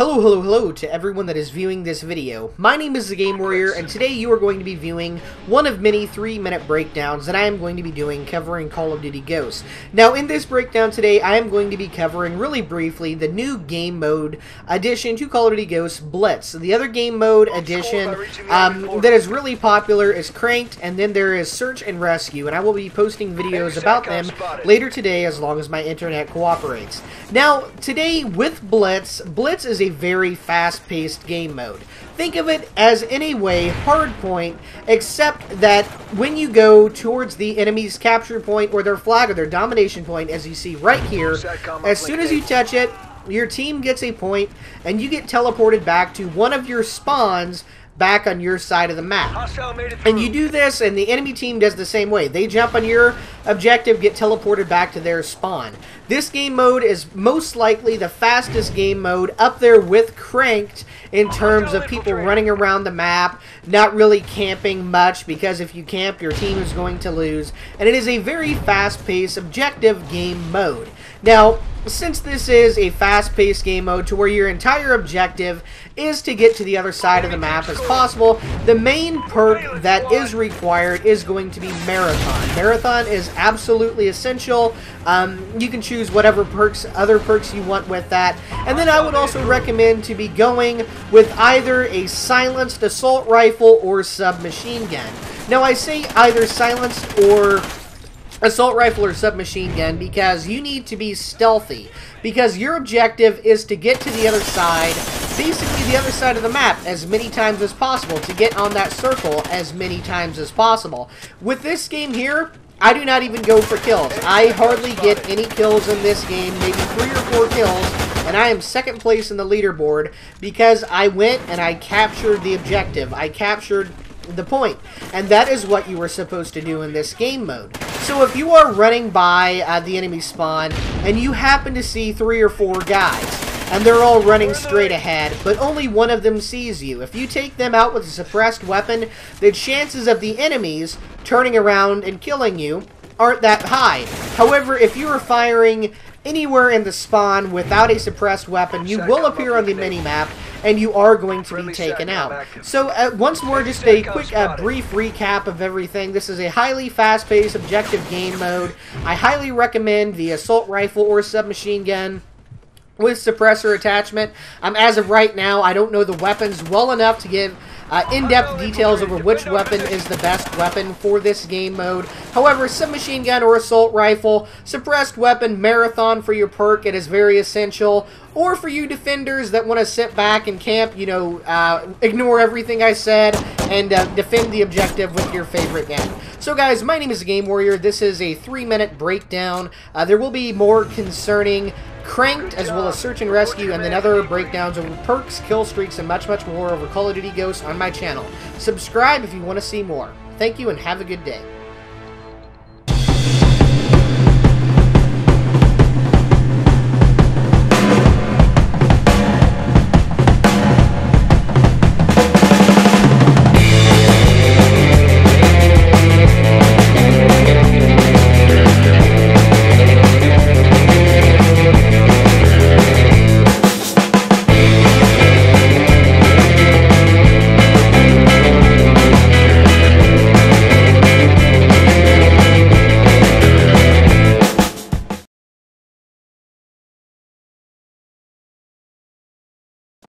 Hello, hello, hello to everyone that is viewing this video. My name is The Game Warrior, and today you are going to be viewing one of many 3-minute breakdowns that I am going to be doing covering Call of Duty Ghosts. Now, in this breakdown today, I am going to be covering, really briefly, the new game mode addition to Call of Duty Ghosts, Blitz. The other game mode addition um, that is really popular is Cranked, and then there is Search and Rescue, and I will be posting videos about them later today as long as my internet cooperates. Now, today with Blitz, Blitz is a very fast-paced game mode. Think of it as, in a way, Hardpoint, except that when you go towards the enemy's capture point or their flag or their domination point, as you see right here, as soon as you touch it, your team gets a point, and you get teleported back to one of your spawns back on your side of the map. And you do this, and the enemy team does the same way. They jump on your objective, get teleported back to their spawn. This game mode is most likely the fastest game mode up there with Cranked in terms of people running around the map, not really camping much, because if you camp, your team is going to lose. And it is a very fast-paced, objective game mode. Now, since this is a fast-paced game mode to where your entire objective is to get to the other side of the map as possible, the main perk that is required is going to be Marathon. Marathon is absolutely essential. Um, you can choose whatever perks, other perks you want with that. And then I would also recommend to be going with either a silenced assault rifle or submachine gun. Now I say either silenced or assault rifle or submachine gun because you need to be stealthy because your objective is to get to the other side basically the other side of the map as many times as possible to get on that circle as many times as possible with this game here I do not even go for kills I hardly get any kills in this game maybe three or four kills and I am second place in the leaderboard because I went and I captured the objective I captured the. And that is what you were supposed to do in this game mode. So if you are running by uh, the enemy spawn and you happen to see three or four guys, and they're all running straight ahead, but only one of them sees you. If you take them out with a suppressed weapon, the chances of the enemies turning around and killing you aren't that high. However, if you are firing anywhere in the spawn without a suppressed weapon, you will appear on the mini-map, and you are going to be taken out. So, uh, once more, just a quick, uh, brief recap of everything. This is a highly fast-paced, objective game mode. I highly recommend the assault rifle or submachine gun with suppressor attachment. Um, as of right now, I don't know the weapons well enough to give uh, in-depth details over which weapon is the best weapon for this game mode. However, submachine gun or assault rifle, suppressed weapon, marathon for your perk, it is very essential. Or for you defenders that want to sit back and camp, you know, uh, ignore everything I said and uh, defend the objective with your favorite gun. So guys, my name is Game Warrior. This is a three-minute breakdown. Uh, there will be more concerning Cranked, as well as Search and Rescue, and then other breakdowns over perks, kill streaks, and much, much more over Call of Duty Ghosts on my channel. Subscribe if you want to see more. Thank you and have a good day.